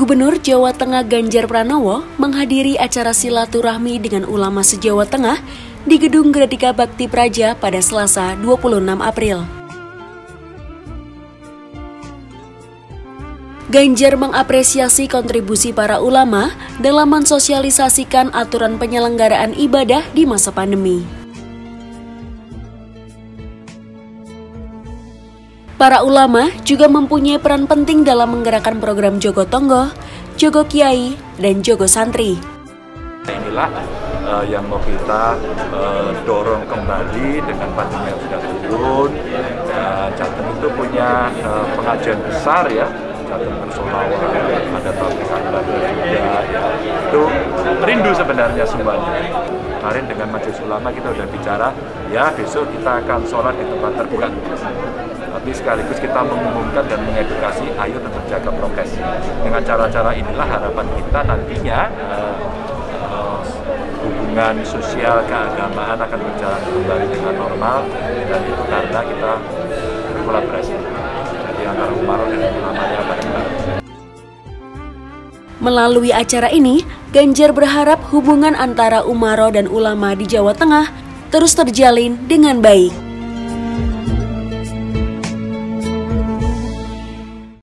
Gubernur Jawa Tengah Ganjar Pranowo menghadiri acara silaturahmi dengan ulama se-Jawa Tengah di Gedung Gradika Bakti Praja pada Selasa 26 April. Ganjar mengapresiasi kontribusi para ulama dalam mensosialisasikan aturan penyelenggaraan ibadah di masa pandemi. Para ulama juga mempunyai peran penting dalam menggerakkan program Jogo Tonggo, Jogo Kiai, dan Jogo Santri. Inilah uh, yang mau kita uh, dorong kembali dengan pandemi yang sudah turun. Uh, itu punya uh, pengajian besar ya, Jateng bersolawat, ada tablik akbar juga ya. Itu rindu sebenarnya semuanya. Kemarin dengan majelis ulama kita sudah bicara, ya besok kita akan sholat di tempat terbuka. Tapi sekaligus kita mengumumkan dan mengedukasi, ayo tetap jaga prokes. Dengan cara-cara inilah harapan kita nantinya uh, uh, hubungan sosial keagamaan akan berjalan kembali dengan normal dan itu karena kita berkolaborasi jadi antara Umaro dan bareng-bareng. Melalui acara ini, Ganjar berharap hubungan antara Umaro dan ulama di Jawa Tengah terus terjalin dengan baik.